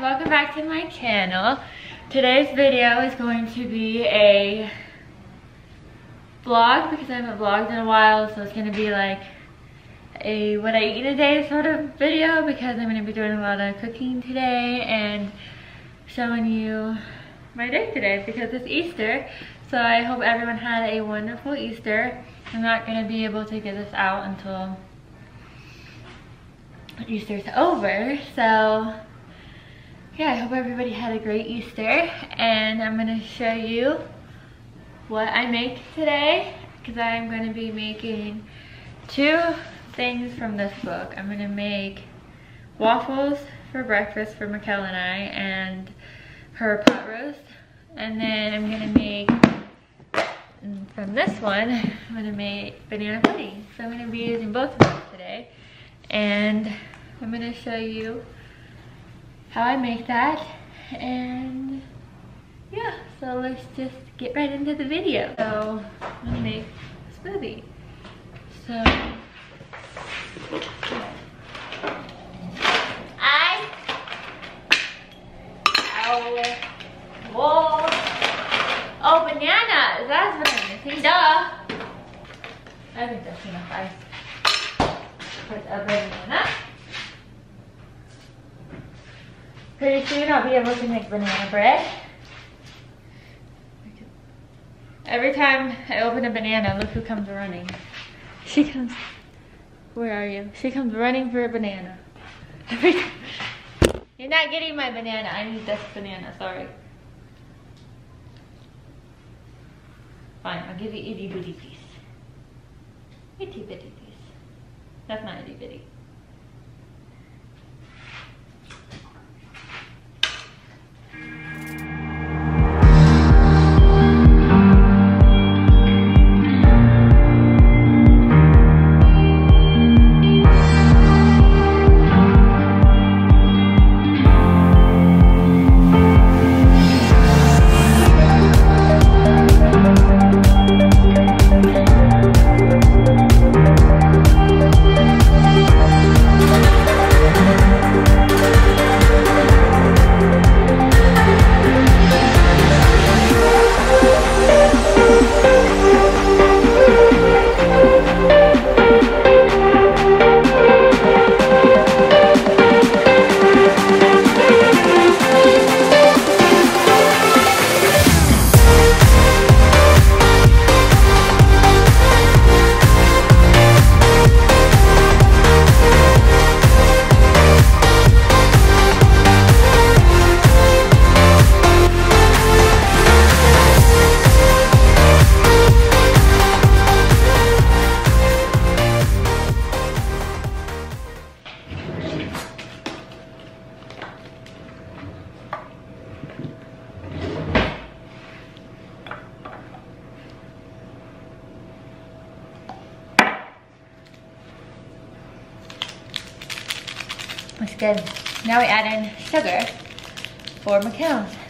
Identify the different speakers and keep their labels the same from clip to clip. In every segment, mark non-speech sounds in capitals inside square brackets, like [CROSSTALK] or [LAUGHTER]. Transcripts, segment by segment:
Speaker 1: welcome back to my channel. Today's video is going to be a vlog because I haven't vlogged in a while so it's going to be like a what I eat a day sort of video because I'm going to be doing a lot of cooking today and showing you my day today because it's Easter so I hope everyone had a wonderful Easter. I'm not going to be able to get this out until Easter's over so yeah, I hope everybody had a great Easter. And I'm gonna show you what I make today because I'm gonna be making two things from this book. I'm gonna make waffles for breakfast for Mikkel and I and her pot roast. And then I'm gonna make, from this one, I'm gonna make banana pudding. So I'm gonna be using both of those today. And I'm gonna show you how I make that. And yeah so let's just get right into the video. So I'm gonna make a smoothie so I whoa oh that's what I'm duh. I think that's enough. Ice put a banana Pretty soon I'll be able to make banana bread. Every time I open a banana, look who comes running. She comes, where are you? She comes running for a banana. You're not getting my banana, I need this banana, sorry. Fine, I'll give you itty bitty piece. Itty bitty piece. That's not itty bitty. Looks good. Now we add in sugar for Mikkel's.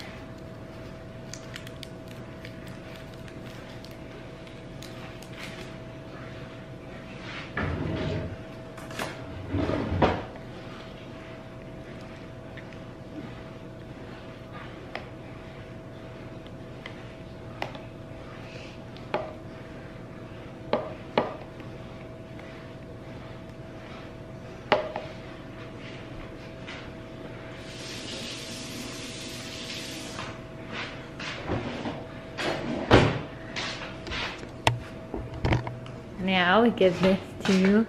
Speaker 1: Now we give this to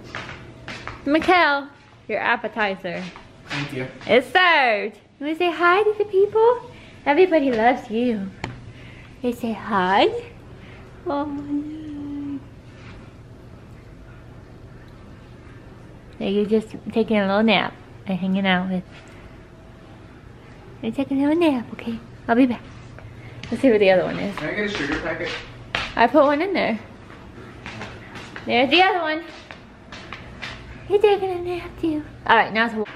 Speaker 1: Mikkel, your appetizer.
Speaker 2: Thank you.
Speaker 1: It's served. You want to say hi to the people? Everybody loves you. They say hi. Oh, my no. Now you're just taking a little nap and hanging out with. You're taking a little nap, okay? I'll be back. Let's see what the other one is.
Speaker 2: Can I get a sugar packet?
Speaker 1: I put one in there. There's the other one. He's taking a nap too. All right, now it's.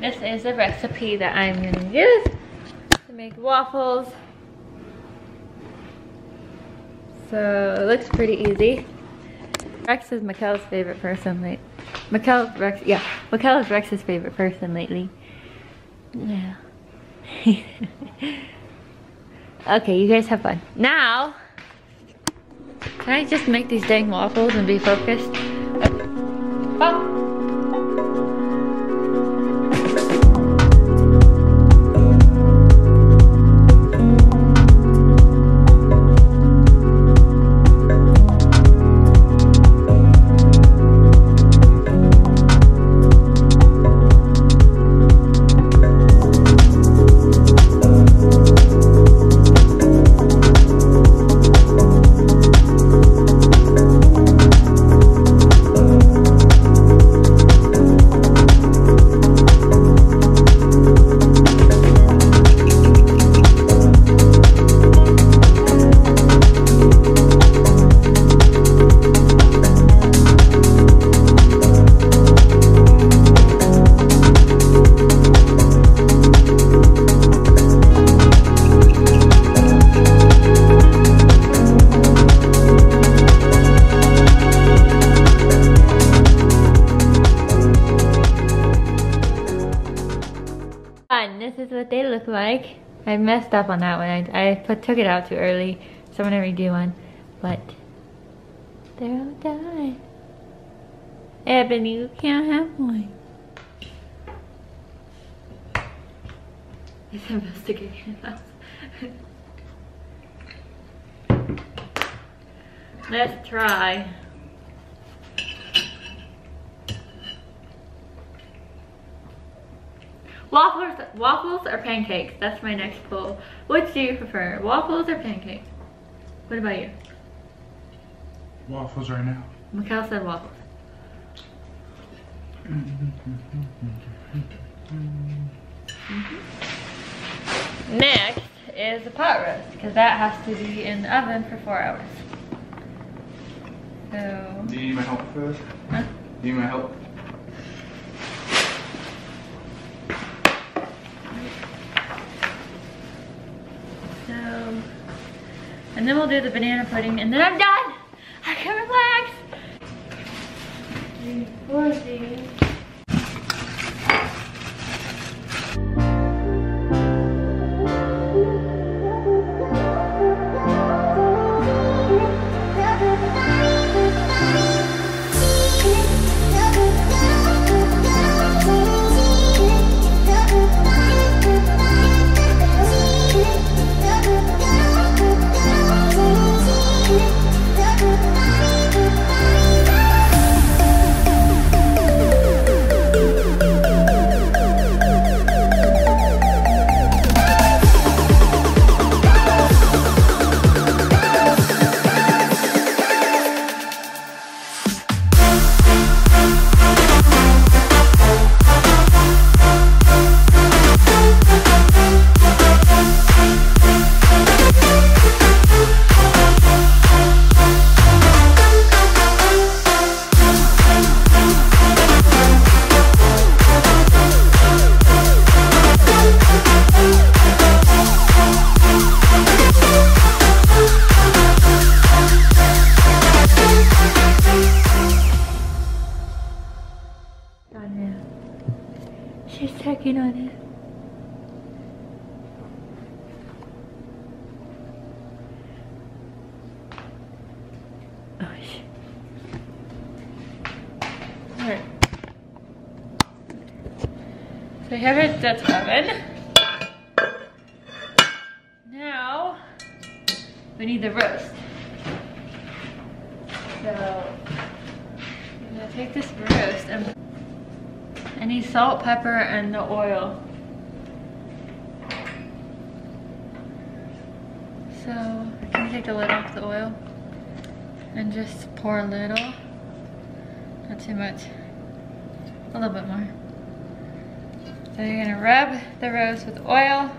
Speaker 1: This is the recipe that I'm gonna use. to make waffles. So it looks pretty easy. Rex is Mikkel's favorite person late. Mikkel, Rex, yeah, Mikkel is Rex's favorite person lately. Yeah. [LAUGHS] okay, you guys have fun. Now, can I just make these dang waffles and be focused? Okay. Oh. Like. I messed up on that one. I, I put, took it out too early, so I'm gonna redo one. But they're all done. Ebony, you can't have one. It's investigation [LAUGHS] Let's try. Waffles, waffles or pancakes? That's my next poll. Which do you prefer, waffles or pancakes? What about you?
Speaker 2: Waffles right now.
Speaker 1: Mikkel said waffles. Mm-hmm. Next is the pot roast, because that has to be in the oven for four hours. So.
Speaker 2: Do you need my help first?
Speaker 1: Huh?
Speaker 2: Do you need my help?
Speaker 1: So, and then we'll do the banana pudding, and then I'm done. I can relax. She's checking on it. Oh, shit. Alright. So here is Dutch oven. Now, we need the roast. So, I'm gonna take this roast and I need salt, pepper, and the oil. So I'm gonna take the lid off the oil and just pour a little, not too much, a little bit more. So you're gonna rub the roast with oil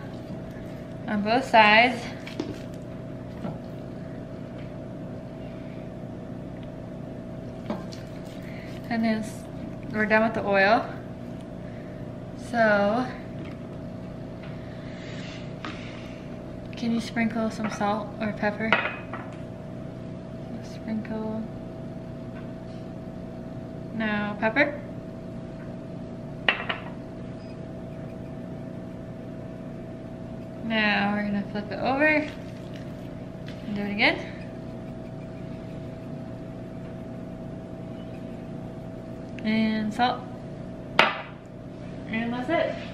Speaker 1: on both sides. And then we're done with the oil. So, can you sprinkle some salt or pepper? Sprinkle. No, pepper. Now we're gonna flip it over and do it again. And salt. And that's it. I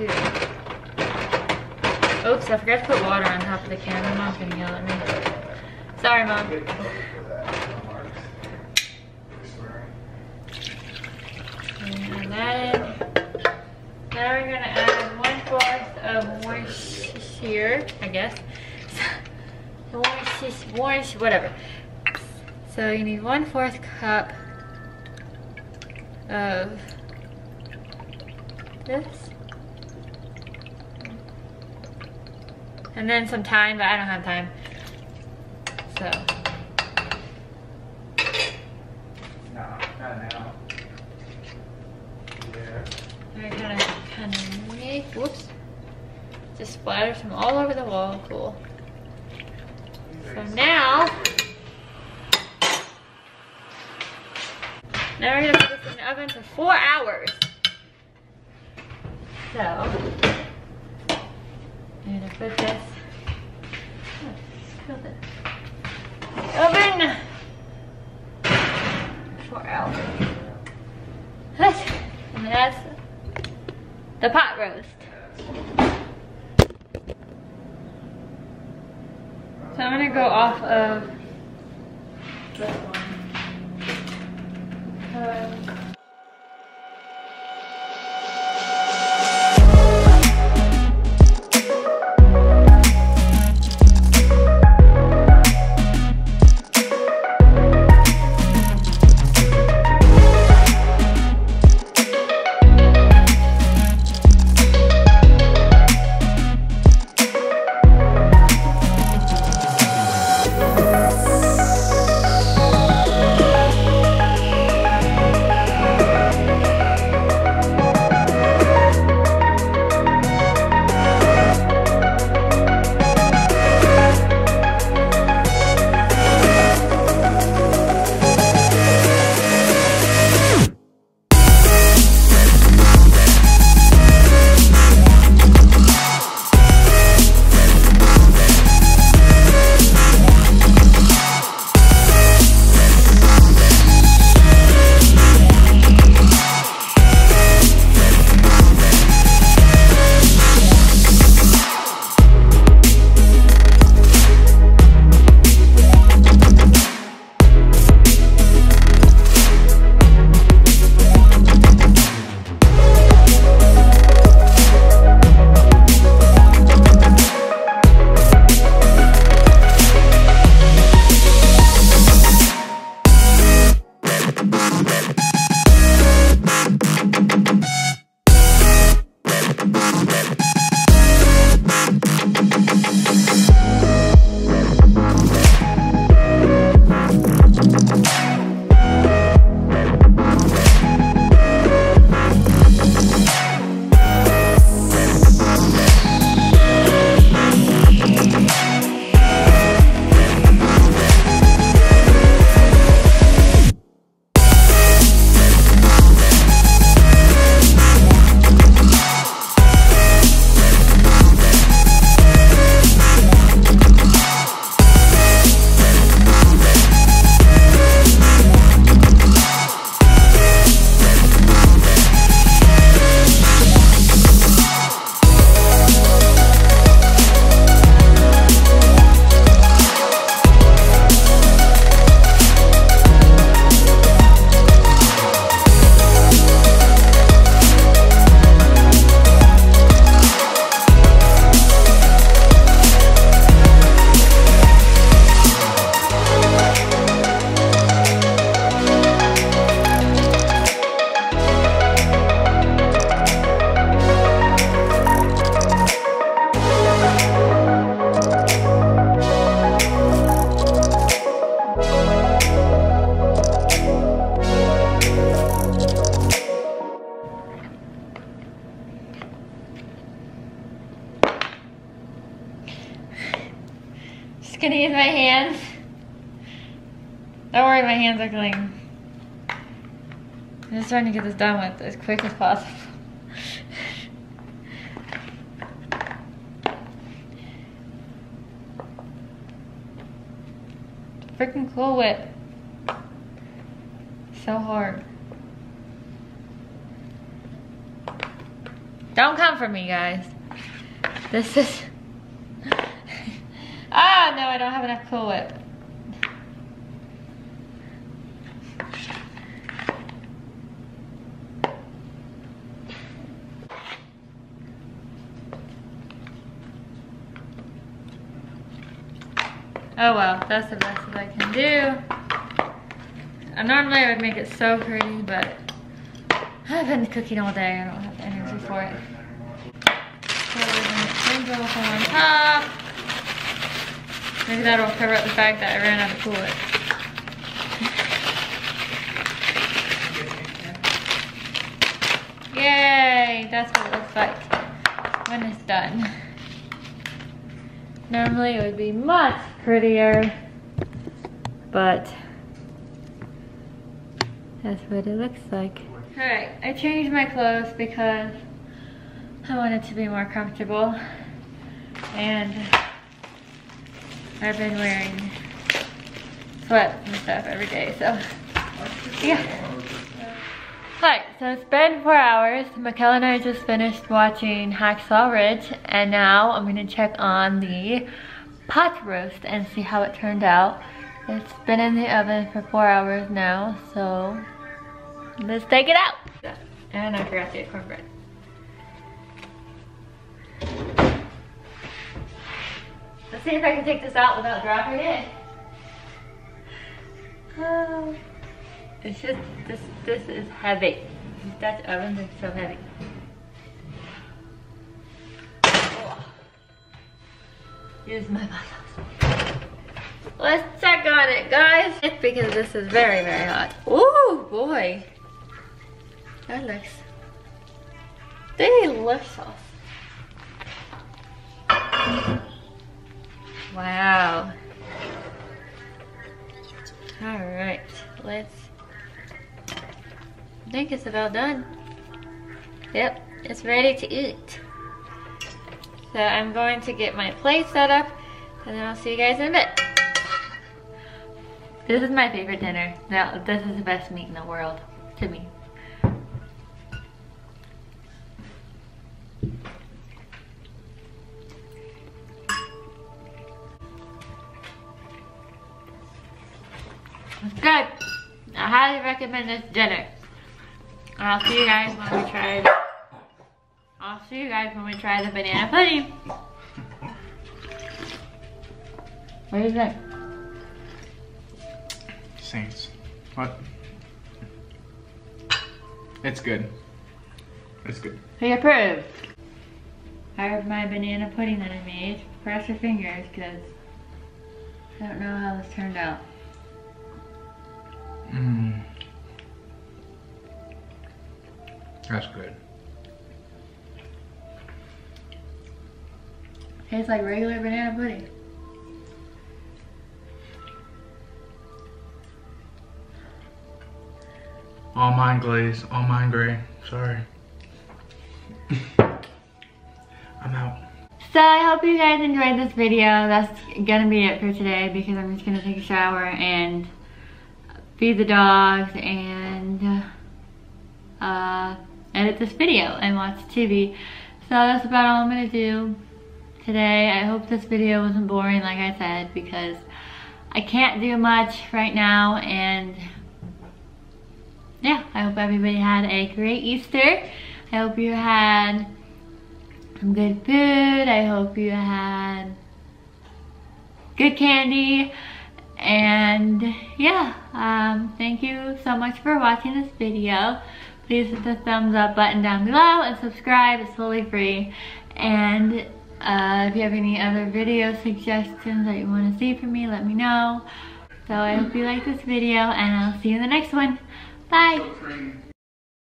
Speaker 1: two. Oops, I forgot to put water on top of the. My mom's gonna yell at me. Sorry, mom. And that. Now we're gonna add one fourth of Worcestershire, I guess. [LAUGHS] Worcestershire, whatever. So you need one fourth cup of this. And then some time, but I don't have time. So.
Speaker 2: No, not now. Yeah.
Speaker 1: I kind of, kind of make, whoops. Just splatter some all over the wall, cool. So now, now we're gonna put this in the oven for four hours. So, I'm gonna put this oh, it. oven four hours. And that's the pot roast. So I'm gonna go off of this one. Uh, hands are clean. I'm just trying to get this done with as quick as possible. Freaking cool whip. So hard. Don't come for me, guys. This is... [LAUGHS] ah, no, I don't have enough Cool Whip. Oh well, that's the best that I can do. And normally I would make it so pretty, but I've been cooking all day. I don't have the energy for it. Sprinkle on top. Maybe that'll cover up the fact that I ran out of Cool Whip. Yay! That's what it looks like when it's done. Normally it would be much prettier, but that's what it looks like. Alright, I changed my clothes because I wanted to be more comfortable and I've been wearing sweats and stuff every day, so yeah. Alright, so it's been four hours. Michaela and I just finished watching Hacksaw Ridge and now I'm gonna check on the pot roast and see how it turned out. It's been in the oven for four hours now, so let's take it out. And I forgot to get cornbread. Let's see if I can take this out without dropping it. Oh. It's just, this, this is heavy. These Dutch ovens are so heavy. Use my muscles. Let's check on it, guys. Because this is very, very hot. Oh boy. That looks delicious. Wow. All right, let's I think it's about done. Yep, it's ready to eat. So I'm going to get my plate set up and then I'll see you guys in a bit. This is my favorite dinner. Now, this is the best meat in the world to me. It's good. I highly recommend this dinner. And I'll see you guys when we try I'll see you guys when we try the banana pudding. What do you think?
Speaker 2: Saints. What? It's good. It's good.
Speaker 1: He approved. I have my banana pudding that I made. Press your fingers because I don't know how this turned out.
Speaker 2: Mmm. That's good.
Speaker 1: Tastes like regular banana pudding.
Speaker 2: All mine glaze, all mine gray. Sorry. [LAUGHS] I'm out.
Speaker 1: So I hope you guys enjoyed this video. That's gonna be it for today because I'm just gonna take a shower and feed the dogs and uh, edit this video and watch TV. So that's about all I'm gonna do today. I hope this video wasn't boring like I said because I can't do much right now and yeah, I hope everybody had a great Easter. I hope you had some good food. I hope you had good candy. And yeah, um, thank you so much for watching this video please hit the thumbs up button down below and subscribe. It's totally free. And uh, if you have any other video suggestions that you want to see from me, let me know. So I hope you like this video and I'll see you in the next one. Bye.